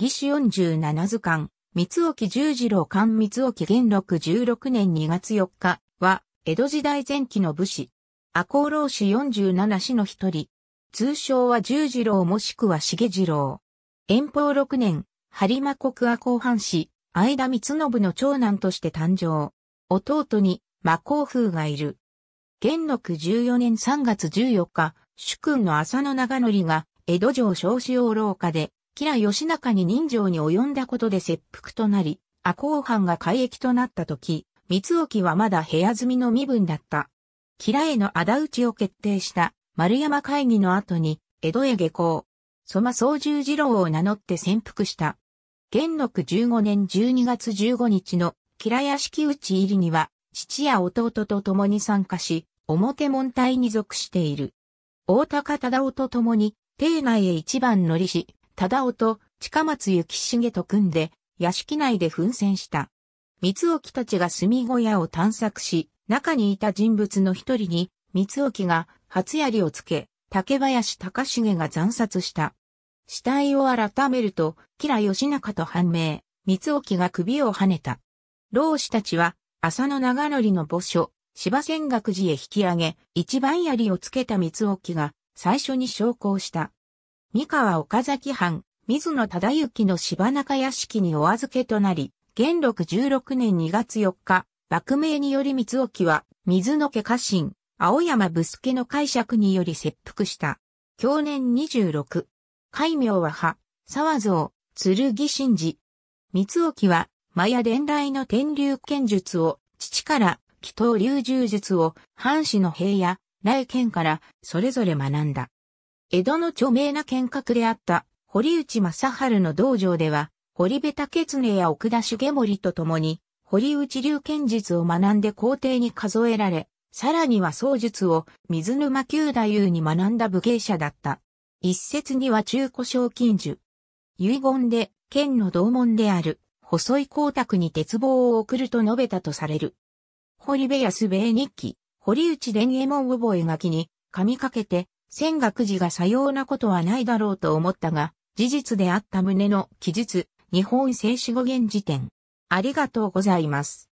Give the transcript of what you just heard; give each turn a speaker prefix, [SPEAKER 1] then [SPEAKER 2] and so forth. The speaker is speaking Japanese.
[SPEAKER 1] 義士47図鑑、三沖十次郎官三沖元禄16年2月4日は、江戸時代前期の武士。赤穂浪士47士の一人。通称は十次郎もしくは重次郎。延保6年、播磨国赤穂藩士、相田光信の長男として誕生。弟に、魔皇風がいる。元禄14年3月14日、主君の浅野長則が、江戸城少子王廊下で、吉良義仲に人情に及んだことで切腹となり、赤穂藩が改易となった時、三沖はまだ部屋住みの身分だった。吉良への仇討ちを決定した丸山会議の後に、江戸へ下校。そま総十次郎を名乗って潜伏した。元禄15年12月15日の吉良屋敷討ち入りには、父や弟と共に参加し、表門隊に属している。大高忠夫と共に、邸内へ一番乗りし、忠夫と近松幸重と組んで、屋敷内で奮戦した。三沖たちが住小屋を探索し、中にいた人物の一人に、三沖が初槍をつけ、竹林隆重が惨殺した。死体を改めると、吉良義仲と判明、三沖が首を跳ねた。老子たちは、浅野長則の墓所、芝仙岳寺へ引き上げ、一番槍をつけた三沖が最初に昇降した。三河岡崎藩、水野忠之の芝中屋敷にお預けとなり、元禄16年2月4日、幕命により三沖は、水野家家臣、青山武助の解釈により切腹した。去年26。海名は派、沢蔵、剣真治。三沖は、マヤ伝来の天竜剣術を、父から祈祷流獣術を藩士の平野、来県からそれぞれ学んだ。江戸の著名な剣客であった堀内正春の道場では、堀部竹常や奥田重森と共に、堀内流剣術を学んで皇帝に数えられ、さらには創術を水沼九太夫に学んだ武芸者だった。一説には中古賞金樹。遺言で剣の同門である細い光沢に鉄棒を送ると述べたとされる。堀部安兵衛日記、堀内伝右衛門覚書に、紙かけて、仙学寺がさようなことはないだろうと思ったが、事実であった旨の記述、日本聖史語源辞典。ありがとうございます。